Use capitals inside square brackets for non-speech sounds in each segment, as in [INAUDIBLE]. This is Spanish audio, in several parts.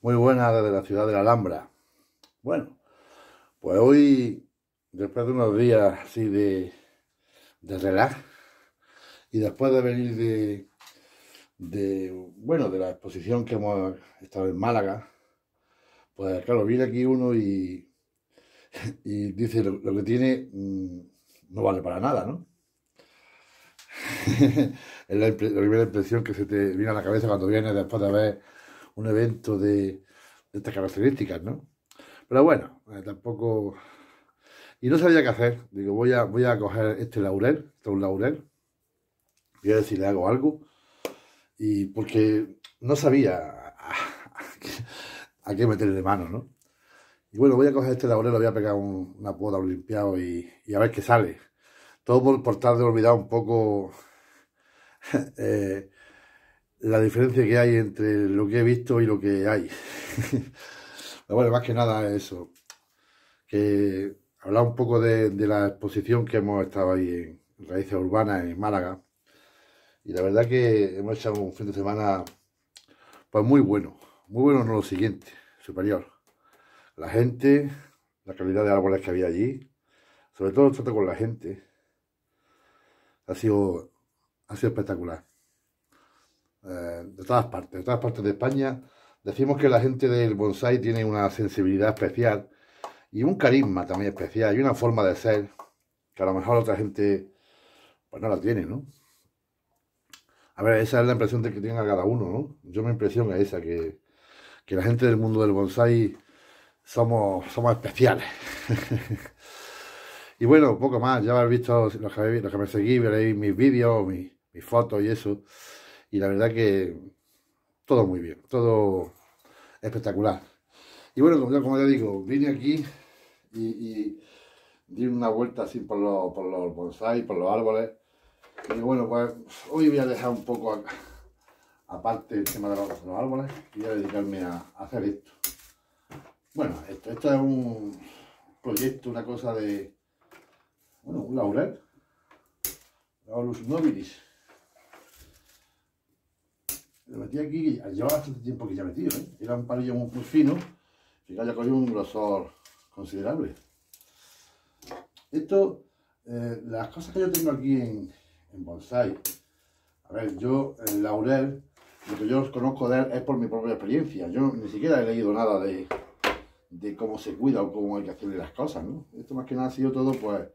Muy buena desde la ciudad de la Alhambra. Bueno, pues hoy, después de unos días así de, de relax, y después de venir de, de, bueno, de la exposición que hemos estado en Málaga, pues claro, viene aquí uno y, y dice lo, que tiene mm, no vale para nada, ¿no? [LAUGHS] es la, la, primera impresión que se te viene a la cabeza cuando vienes después de ver un evento de, estas características, ¿no? Pero bueno, eh, tampoco... Y no sabía qué hacer. Digo, voy a, voy a coger este laurel, este es un laurel, voy a ver si le hago algo. Y porque no sabía a, qué meterle mano, ¿no? Y bueno, voy a coger este laurel, le voy a pegar una poda, un limpiado y, a ver qué sale. Todo por, por de olvidar un poco [LAUGHS] eh, la diferencia que hay entre lo que he visto y lo que hay. [LAUGHS] Pero más que nada eso. Que hablar un poco de, la exposición que hemos estado ahí en Raíces Urbanas en Málaga. Y la verdad que hemos hecho un fin de semana pues muy bueno. Muy bueno no lo siguiente, superior. La gente, la calidad de árboles que había allí, sobre todo el trato con la gente, ha sido, ha sido espectacular. Eh, de todas partes, de todas partes de España. Decimos que la gente del bonsai tiene una sensibilidad especial y un carisma también especial y una forma de ser que a lo mejor otra gente pues no la tiene, ¿no? A ver, esa es la impresión de que tenga cada uno, ¿no? Yo mi impresión es esa, que, que la gente del mundo del bonsai somos, somos especiales. [LAUGHS] y bueno, poco más, ya habéis visto los que, me seguís, veréis mis vídeos, mis fotos y eso y la verdad que todo muy bien, todo espectacular. Y bueno, como ya, digo, vine aquí y, di una vuelta así por los, por los bonsai, por los árboles. Y bueno, pues hoy voy a dejar un poco aparte el tema de los, árboles y voy a dedicarme a, hacer esto. Bueno, esto, esto es un proyecto, una cosa de, bueno, un laurel, Laurus nobilis lo metí aquí, lleva bastante tiempo que ya metido, ¿eh? Era un palillo muy, fino, que ya cogido un grosor considerable. Esto, eh, las cosas que yo tengo aquí en, en bonsai, a ver, yo, el laurel, lo que yo conozco de él es por mi propia experiencia. Yo ni siquiera he leído nada de, de cómo se cuida o cómo hay que hacerle las cosas, ¿no? Esto más que nada ha sido todo, pues,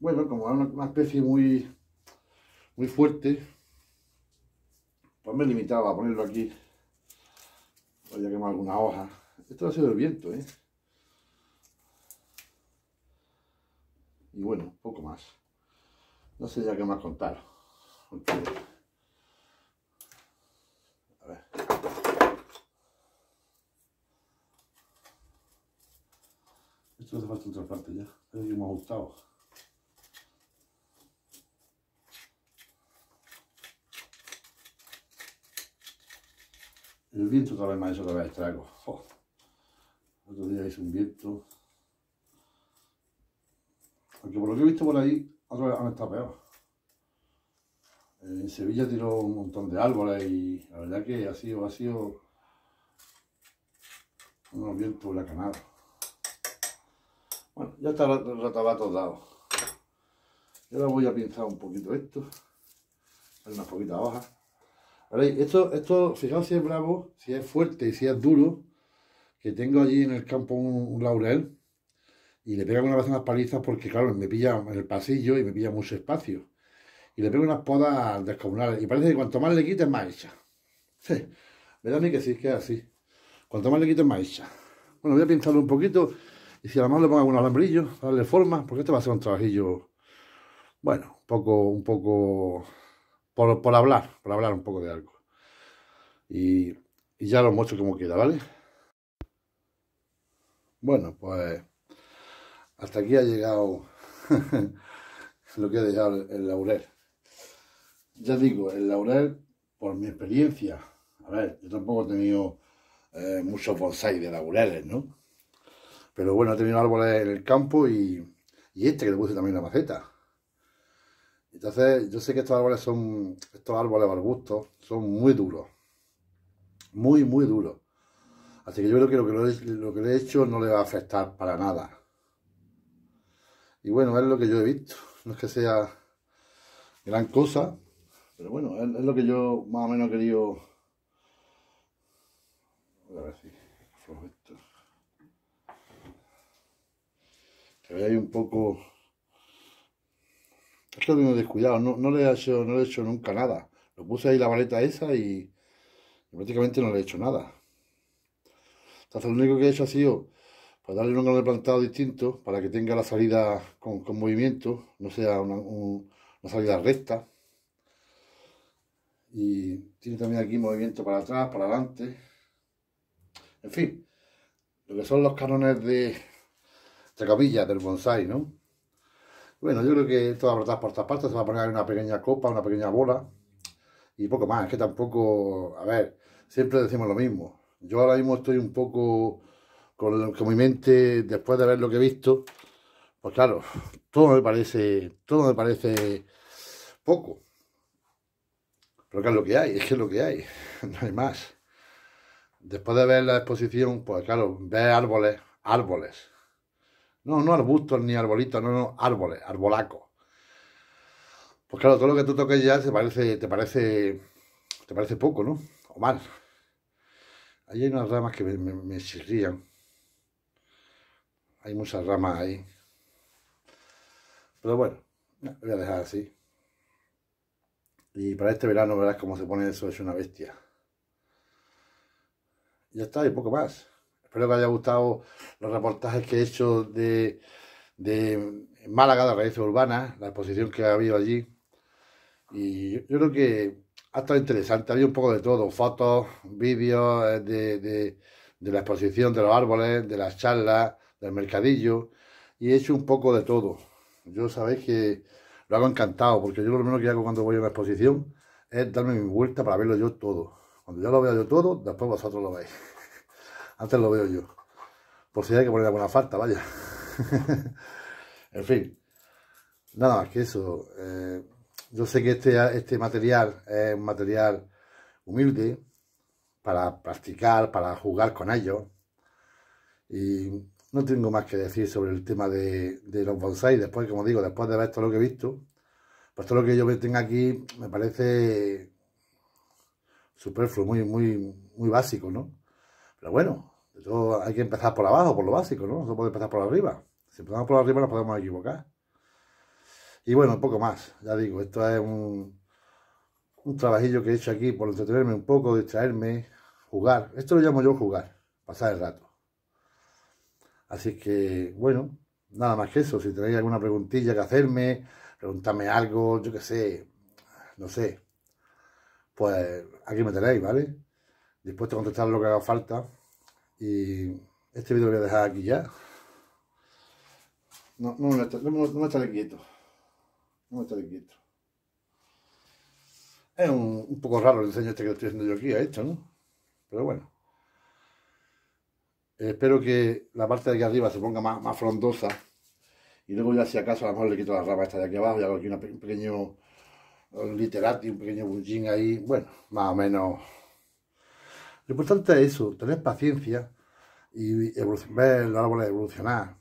bueno, como una, una especie muy, muy fuerte, pues me limitaba a ponerlo aquí. Voy a quemar alguna hoja. Esto ha sido el viento, ¿eh? Y bueno, poco más. No sé ya qué más contar. A ver. Esto hace falta otra parte ya. Es que hemos gustado. El viento otra vez más, otra vez estrago. Otro día hice un viento. Porque por lo que he visto por ahí, otra vez han estado peor. En Sevilla tiró un montón de árboles y la verdad que ha sido, ha sido unos vientos huracanados. Bueno, ya está el ratabato dado. Y ahora voy a pinzar un poquito esto. Unas poquitas hojas. Esto, esto, fijaos si es bravo, si es fuerte y si es duro, que tengo allí en el campo un, laurel y le pego una vez unas palizas porque, claro, me pilla en el pasillo y me pilla mucho espacio. Y le pego unas podas descomunales. Y parece que cuanto más le quites, más hecha. Sí, mí que sí, que es así. Cuanto más le quites, más hecha. Bueno, voy a pintarlo un poquito y si además le pongo algunos alambrillos para darle forma, porque este va a ser un trabajillo, bueno, un poco, un poco por, hablar, por hablar un poco de algo. Y, ya lo muestro como queda, ¿vale? Bueno, pues hasta aquí ha llegado [LAUGHS] lo que ha dejado el laurel. Ya digo, el laurel, por mi experiencia, a ver, yo tampoco he tenido eh, muchos bonsai de laureles, ¿no? Pero bueno, he tenido árboles en el campo y, y este que le puse también la maceta. Entonces, yo sé que estos árboles son, estos árboles arbustos, son muy duros. Muy, muy duros. Así que yo creo que lo que, le he hecho no le va a afectar para nada. Y bueno, es lo que yo he visto. No es que sea gran cosa, pero bueno, es, lo que yo más o menos he querido... A ver si esto. Que veáis un poco... Es que lo tengo descuidado, no, no, le he hecho, no le he hecho nunca nada. Lo puse ahí la baleta esa y, prácticamente no le he hecho nada. Entonces lo único que he hecho ha sido pues darle un ángulo de plantado distinto para que tenga la salida con, movimiento, no sea una, una, salida recta. Y tiene también aquí movimiento para atrás, para adelante. En fin, lo que son los canones de, de capilla del bonsai, ¿no? Bueno, yo creo que esto va a brotar por estas partes, se va a poner una pequeña copa, una pequeña bola y poco más. Es que tampoco, a ver, siempre decimos lo mismo. Yo ahora mismo estoy un poco con, mi mente, después de ver lo que he visto, pues claro, todo me parece, todo me parece poco. Pero que es lo que hay, es que es lo que hay, [LAUGHS] no hay más. Después de ver la exposición, pues claro, ver árboles, árboles, no, no arbustos ni arbolitos, no, no, árboles, arbolacos. Pues claro, todo lo que tú toques ya te parece, te parece, te parece poco, ¿no? O mal. Ahí hay unas ramas que me, me, Hay muchas ramas ahí. Pero bueno, voy a dejar así. Y para este verano verás cómo se pone eso, es una bestia. Ya está, y poco más. Espero que haya gustado los reportajes que he hecho de, de Málaga, de raíces urbanas, la exposición que ha habido allí. Y yo, creo que ha estado interesante, había un poco de todo, fotos, vídeos eh, de, de, de, la exposición de los árboles, de las charlas, del mercadillo, y he hecho un poco de todo. Yo sabéis que lo hago encantado, porque yo lo primero que hago cuando voy a una exposición es darme mi vuelta para verlo yo todo. Cuando ya lo veo yo todo, después vosotros lo veis. Antes lo veo yo. Por si hay que poner alguna falta, vaya. [LAUGHS] en fin. Nada más que eso. Eh, yo sé que este, este material es un material humilde para practicar, para jugar con ellos. Y no tengo más que decir sobre el tema de, los bonsai. Después, como digo, después de ver todo lo que he visto, pues todo lo que yo tengo aquí me parece superfluo, muy, muy, muy básico, ¿no? Pero bueno, hay que empezar por abajo, por lo básico, ¿no? No se puede empezar por arriba. Si empezamos por arriba nos podemos equivocar. Y bueno, un poco más, ya digo, esto es un, un trabajillo que he hecho aquí por entretenerme un poco, distraerme, jugar. Esto lo llamo yo jugar, pasar el rato. Así que, bueno, nada más que eso. Si tenéis alguna preguntilla que hacerme, preguntarme algo, yo qué sé, no sé, pues aquí me tenéis, ¿vale? Dispuesto a contestar lo que haga falta. Y este vídeo lo voy a dejar aquí ya. No, no, no, no, estaré quieto. No estaré quieto. Es un, poco raro el diseño este que estoy haciendo yo aquí a esto, ¿no? Pero bueno. espero que la parte de aquí arriba se ponga más, frondosa. Y luego ya si acaso a lo mejor le quito la rama esta de aquí abajo y hago aquí un pequeño literati, un pequeño bullín ahí. Bueno, más o menos lo importante es eso, tener paciencia y ver los árboles evolucionar.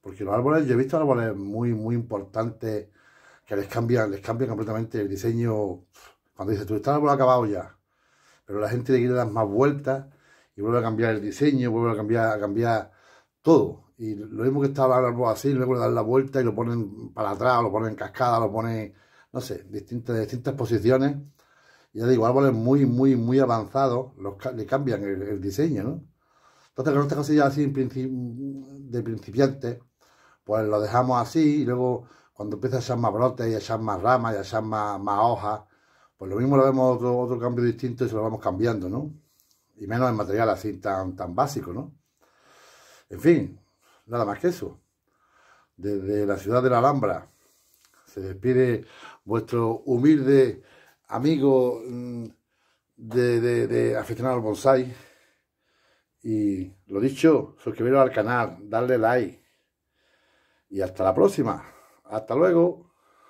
Porque los árboles, yo he visto árboles muy, muy importantes que les cambian, les cambian completamente el diseño. Cuando dices, tú, está el árbol acabado ya. Pero la gente le quiere dar más vueltas y vuelve a cambiar el diseño, vuelve a cambiar, a cambiar todo. Y lo mismo que estaba el árbol así, luego le dan la vuelta y lo ponen para atrás, lo ponen en cascada, lo ponen, no sé, distintas, distintas posiciones ya digo, árboles muy, muy, muy avanzados, los, le cambian el, diseño, ¿no? Entonces, con estas cosillas así de principiantes, pues lo dejamos así y luego cuando empieza a echar más brotes y a echar más ramas y a echar más, más hojas, pues lo mismo lo vemos otro, otro cambio distinto y se lo vamos cambiando, ¿no? Y menos en material así tan, tan básico, ¿no? En fin, nada más que eso. Desde la ciudad de la Alhambra se despide vuestro humilde amigo mm, de, de, de aficionado al bonsai. Y lo dicho, suscribiros al canal, darle like. Y hasta la próxima. Hasta luego.